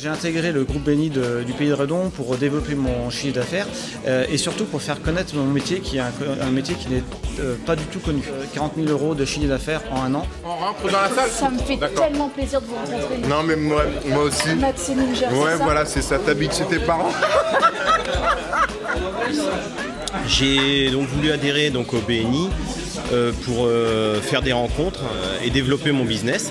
J'ai intégré le groupe Béni de- du Pays de Redon pour développer mon chiffre d'affaires euh, et surtout pour faire connaître mon métier qui est un, un métier qui n'est euh, pas du tout connu. Euh, 40 000 euros de chiffre d'affaires en un an. On rentre dans la salle Ça me fait tellement plaisir de vous rencontrer. Non mais moi, moi aussi. Ninja, Ouais c'est ça voilà c'est ça, t'habites chez tes parents J'ai donc voulu adhérer donc au BNI euh, pour euh, faire des rencontres euh, et développer mon business.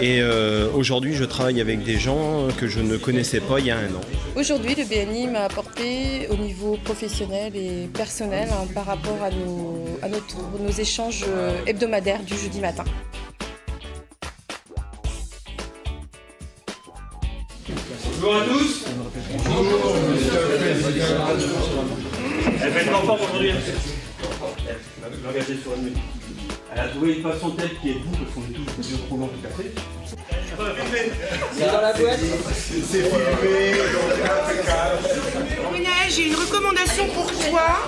Et euh, aujourd'hui, je travaille avec des gens que je ne connaissais pas il y a un an. Aujourd'hui, le BNI m'a apporté au niveau professionnel et personnel hein, par rapport à, nos, à notre- nos échanges euh, hebdomadaires du jeudi matin. Bonjour à tous. Elle va être en forme aujourd'hui. Elle va regarder sur une Elle a trouvé une façon telle qui est vous, parce qu'on est tous des vieux trop longs tout café. Brunel, j'ai une recommandation pour toi.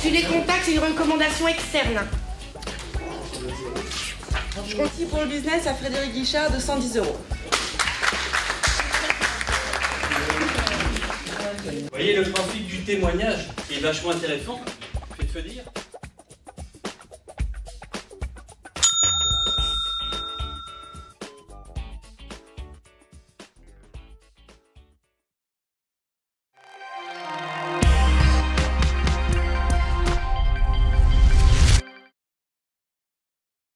Tu les contacts, c'est une recommandation externe. Je confie pour le business à Frédéric Guichard de 110 euros. Vous voyez le principe du témoignage qui est vachement intéressant, je vais te dire.